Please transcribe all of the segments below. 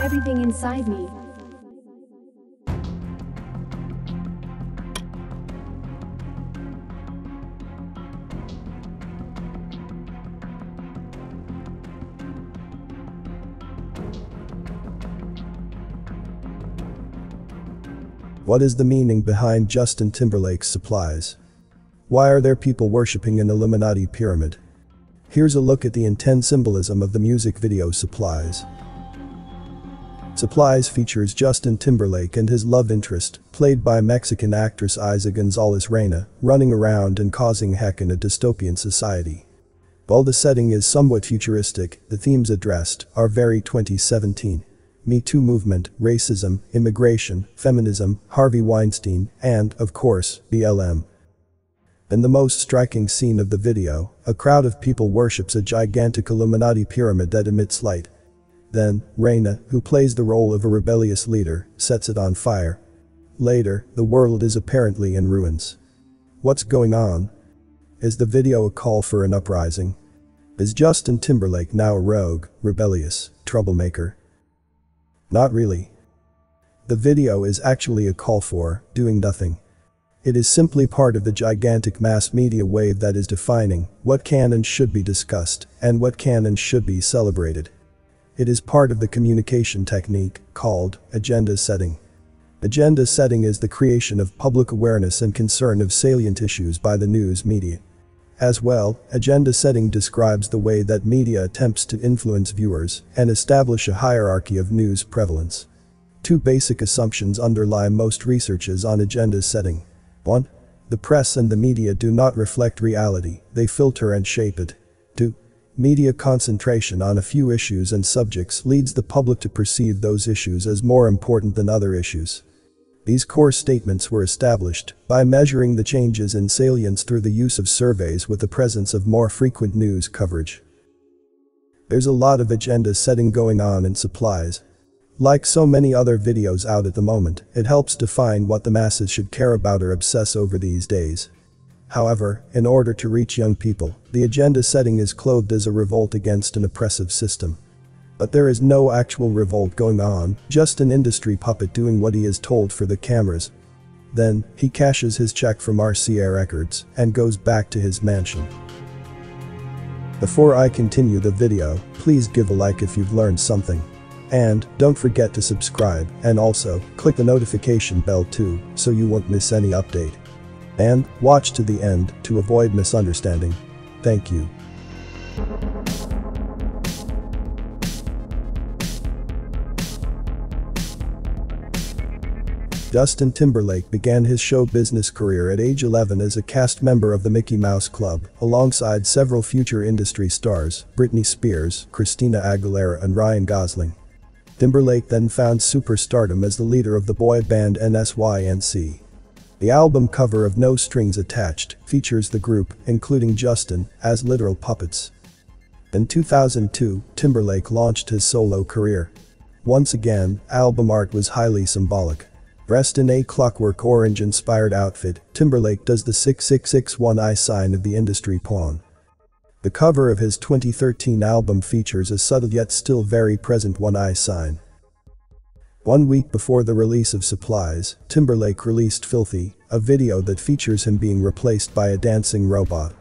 Everything inside me. What is the meaning behind Justin Timberlake's supplies? Why are there people worshipping an Illuminati pyramid? Here's a look at the intense symbolism of the music video Supplies. Supplies features Justin Timberlake and his love interest, played by Mexican actress Eiza Gonzalez Reyna, running around and causing heck in a dystopian society. While the setting is somewhat futuristic, the themes addressed are very 2017. Me Too movement, racism, immigration, feminism, Harvey Weinstein, and, of course, BLM. In the most striking scene of the video, a crowd of people worships a gigantic Illuminati pyramid that emits light. Then, Reyna, who plays the role of a rebellious leader, sets it on fire. Later, the world is apparently in ruins. What's going on? Is the video a call for an uprising? Is Justin Timberlake now a rogue, rebellious, troublemaker? Not really. The video is actually a call for doing nothing. It is simply part of the gigantic mass media wave that is defining what can and should be discussed and what can and should be celebrated. It is part of the communication technique called agenda setting. Agenda setting is the creation of public awareness and concern of salient issues by the news media. As well, agenda setting describes the way that media attempts to influence viewers and establish a hierarchy of news prevalence. Two basic assumptions underlie most researches on agenda setting. 1. The press and the media do not reflect reality, they filter and shape it. 2. Media concentration on a few issues and subjects leads the public to perceive those issues as more important than other issues. These core statements were established by measuring the changes in salience through the use of surveys with the presence of more frequent news coverage. There's a lot of agenda setting going on in supplies. Like so many other videos out at the moment, it helps define what the masses should care about or obsess over these days. However, in order to reach young people, the agenda setting is clothed as a revolt against an oppressive system. But there is no actual revolt going on, just an industry puppet doing what he is told for the cameras. Then, he cashes his check from RCA Records and goes back to his mansion. Before I continue the video, please give a like if you've learned something. And, don't forget to subscribe, and also, click the notification bell too, so you won't miss any update. And, watch to the end to avoid misunderstanding. Thank you. Justin Timberlake began his show business career at age 11 as a cast member of the Mickey Mouse Club, alongside several future industry stars, Britney Spears, Christina Aguilera and Ryan Gosling. Timberlake then found superstardom as the leader of the boy band NSYNC. The album cover of No Strings Attached features the group, including Justin, as literal puppets. In 2002, Timberlake launched his solo career. Once again, album art was highly symbolic. Dressed in a clockwork orange inspired outfit, Timberlake does the 6661 I sign of the industry pawn. The cover of his 2013 album features a subtle yet still very present one eye sign. One week before the release of Supplies, Timberlake released Filthy, a video that features him being replaced by a dancing robot.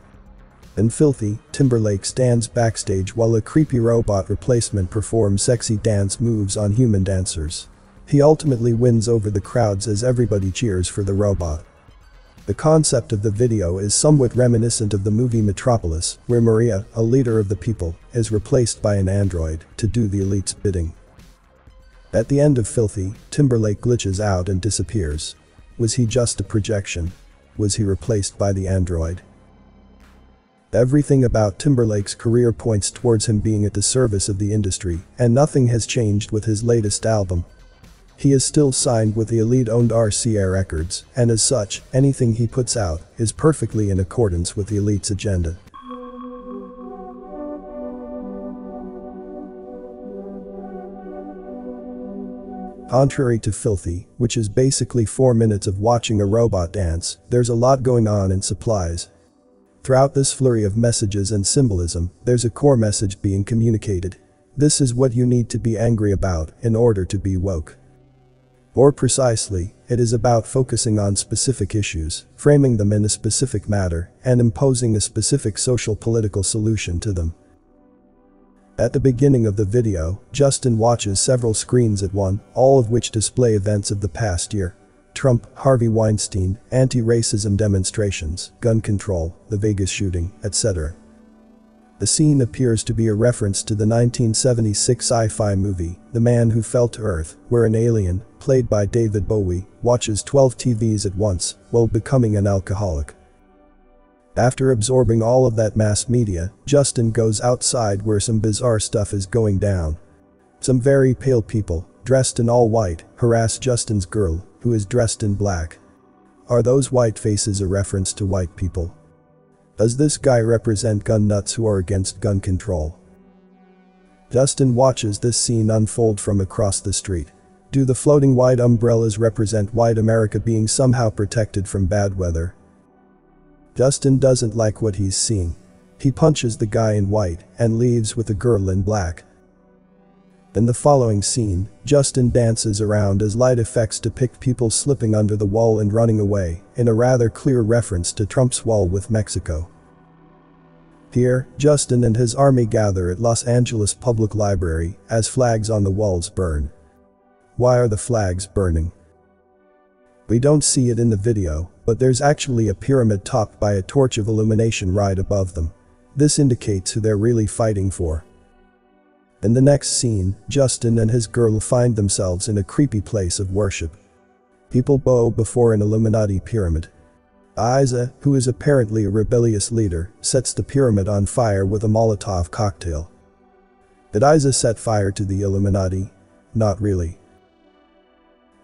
In Filthy, Timberlake stands backstage while a creepy robot replacement performs sexy dance moves on human dancers. He ultimately wins over the crowds as everybody cheers for the robot. The concept of the video is somewhat reminiscent of the movie Metropolis, where Maria, a leader of the people, is replaced by an android to do the elite's bidding. At the end of Filthy, Timberlake glitches out and disappears. Was he just a projection? Was he replaced by the android? Everything about Timberlake's career points towards him being at the service of the industry, and nothing has changed with his latest album, he is still signed with the elite-owned RCA Records, and as such, anything he puts out is perfectly in accordance with the elite's agenda. Contrary to Filthy, which is basically 4 minutes of watching a robot dance, there's a lot going on in supplies. Throughout this flurry of messages and symbolism, there's a core message being communicated. This is what you need to be angry about in order to be woke. More precisely, it is about focusing on specific issues, framing them in a specific matter, and imposing a specific social political solution to them. At the beginning of the video, Justin watches several screens at one, all of which display events of the past year. Trump, Harvey Weinstein, anti-racism demonstrations, gun control, the Vegas shooting, etc. The scene appears to be a reference to the 1976 sci-fi movie, The Man Who Fell to Earth, where an alien, played by David Bowie, watches 12 TVs at once while becoming an alcoholic. After absorbing all of that mass media, Justin goes outside where some bizarre stuff is going down. Some very pale people, dressed in all white, harass Justin's girl, who is dressed in black. Are those white faces a reference to white people? Does this guy represent gun nuts who are against gun control? Justin watches this scene unfold from across the street. Do the floating white umbrellas represent white America being somehow protected from bad weather? Justin doesn't like what he's seeing. He punches the guy in white and leaves with the girl in black. In the following scene, Justin dances around as light effects depict people slipping under the wall and running away, in a rather clear reference to Trump's wall with Mexico. Here, Justin and his army gather at Los Angeles Public Library as flags on the walls burn. Why are the flags burning? We don't see it in the video, but there's actually a pyramid topped by a torch of illumination right above them. This indicates who they're really fighting for. In the next scene, Justin and his girl find themselves in a creepy place of worship. People bow before an Illuminati pyramid. Eiza, who is apparently a rebellious leader, sets the pyramid on fire with a Molotov cocktail. Did Eiza set fire to the Illuminati? Not really.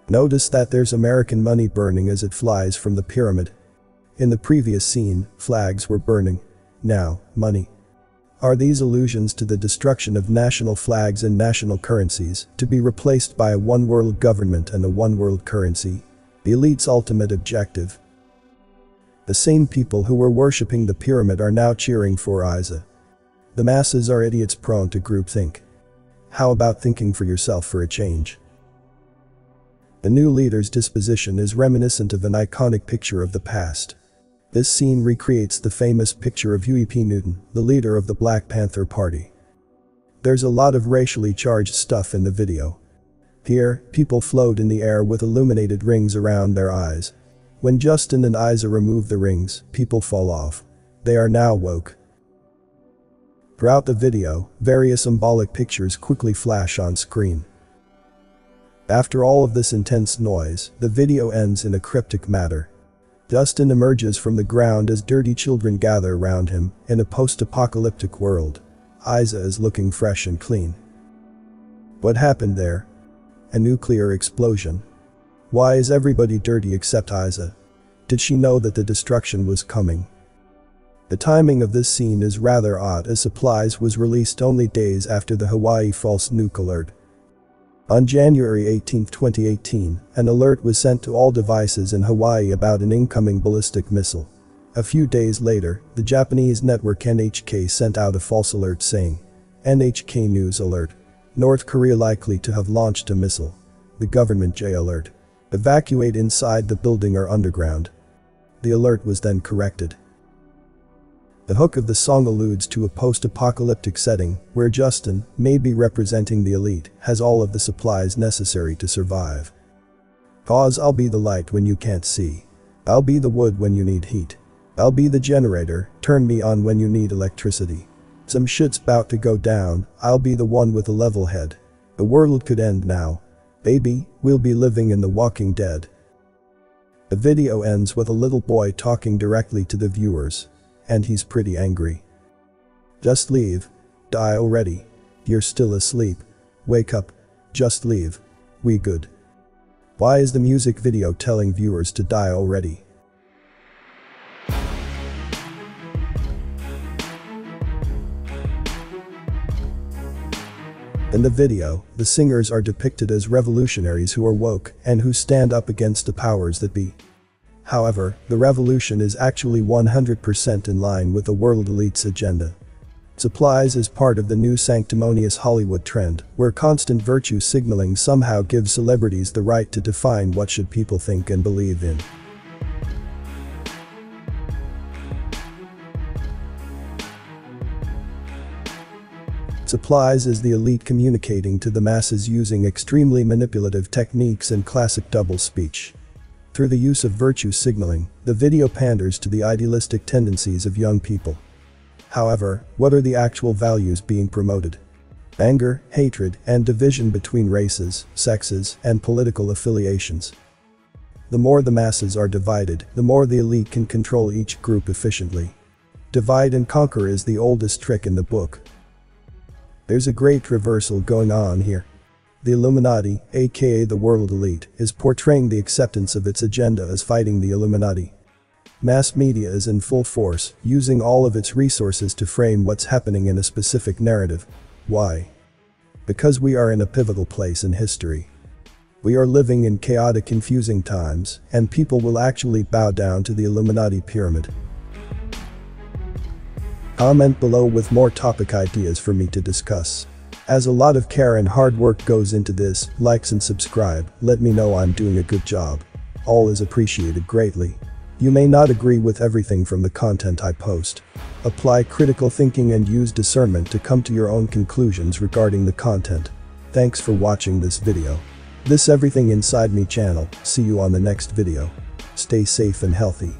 Notice that there's American money burning as it flies from the pyramid. In the previous scene, flags were burning. Now, money. Are these allusions to the destruction of national flags and national currencies to be replaced by a one world government and a one world currency? The elite's ultimate objective. The same people who were worshipping the pyramid are now cheering for Eiza. The masses are idiots prone to groupthink. How about thinking for yourself for a change? The new leader's disposition is reminiscent of an iconic picture of the past. This scene recreates the famous picture of Huey P. Newton, the leader of the Black Panther Party. There's a lot of racially charged stuff in the video. Here, people float in the air with illuminated rings around their eyes. When Justin and Eiza remove the rings, people fall off. They are now woke. Throughout the video, various symbolic pictures quickly flash on screen. After all of this intense noise, the video ends in a cryptic matter. Justin emerges from the ground as dirty children gather around him in a post-apocalyptic world. Eiza is looking fresh and clean. What happened there? A nuclear explosion. Why is everybody dirty except Eiza? Did she know that the destruction was coming? The timing of this scene is rather odd as Supplies was released only days after the Hawaii false nuke alert. On January 18, 2018, an alert was sent to all devices in Hawaii about an incoming ballistic missile. A few days later, the Japanese network NHK sent out a false alert saying, NHK News Alert. North Korea likely to have launched a missile. The government J alert. Evacuate inside the building or underground. The alert was then corrected. The hook of the song alludes to a post-apocalyptic setting where Justin, maybe representing the elite, has all of the supplies necessary to survive. Cause I'll be the light when you can't see. I'll be the wood when you need heat. I'll be the generator, turn me on when you need electricity. Some shit's bout to go down, I'll be the one with a level head. The world could end now. Baby, we'll be living in the walking dead. The video ends with a little boy talking directly to the viewers, and he's pretty angry. Just leave. Die already. You're still asleep. Wake up. Just leave. We good. Why is the music video telling viewers to die already? In the video, the singers are depicted as revolutionaries who are woke and who stand up against the powers that be. However, the revolution is actually 100% in line with the world elite's agenda. Supplies is part of the new sanctimonious Hollywood trend, where constant virtue signaling somehow gives celebrities the right to define what should people think and believe in. Supplies is the elite communicating to the masses using extremely manipulative techniques and classic double speech. Through the use of virtue signaling, the video panders to the idealistic tendencies of young people. However, what are the actual values being promoted? Anger, hatred, and division between races, sexes, and political affiliations. The more the masses are divided, the more the elite can control each group efficiently. Divide and conquer is the oldest trick in the book, there's a great reversal going on here. The Illuminati, aka the world elite, is portraying the acceptance of its agenda as fighting the Illuminati. Mass media is in full force, using all of its resources to frame what's happening in a specific narrative. Why? Because we are in a pivotal place in history. We are living in chaotic confusing times, and people will actually bow down to the Illuminati pyramid. Comment below with more topic ideas for me to discuss. As a lot of care and hard work goes into this, likes and subscribe, let me know I'm doing a good job. All is appreciated greatly. You may not agree with everything from the content I post. Apply critical thinking and use discernment to come to your own conclusions regarding the content. Thanks for watching this video. This Everything Inside Me channel, see you on the next video. Stay safe and healthy.